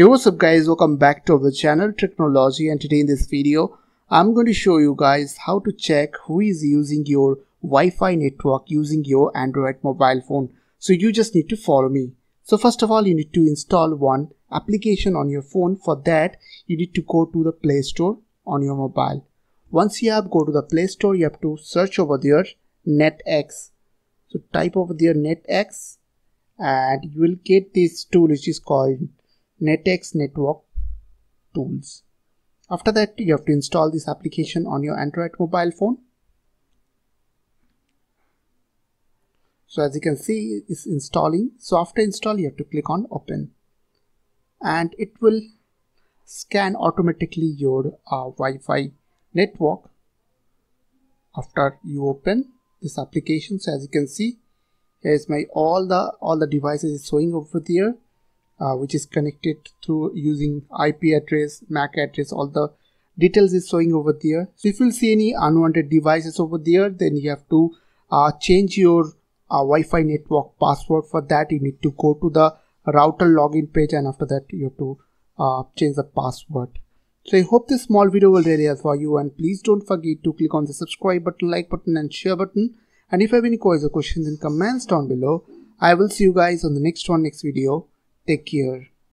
Hey what's up guys welcome back to our channel Tricknology and today in this video I'm going to show you guys how to check who is using your Wi-Fi network using your Android mobile phone. So you just need to follow me. So first of all you need to install one application on your phone. For that you need to go to the Play Store on your mobile. Once you have go to the Play Store you have to search over there NetX. So type over there NetX and you will get this tool which is called NetX network tools. After that, you have to install this application on your Android mobile phone. So as you can see, it's installing. So after install, you have to click on open and it will scan automatically your uh, Wi-Fi network after you open this application. So as you can see, here's my all the all the devices is showing over there uh, which is connected through using IP address, MAC address, all the details is showing over there. So if you see any unwanted devices over there, then you have to uh, change your uh, Wi-Fi network password. For that, you need to go to the router login page and after that you have to uh, change the password. So I hope this small video will really help for you and please don't forget to click on the subscribe button, like button and share button. And if you have any questions or questions in comments down below, I will see you guys on the next one next video. Take care.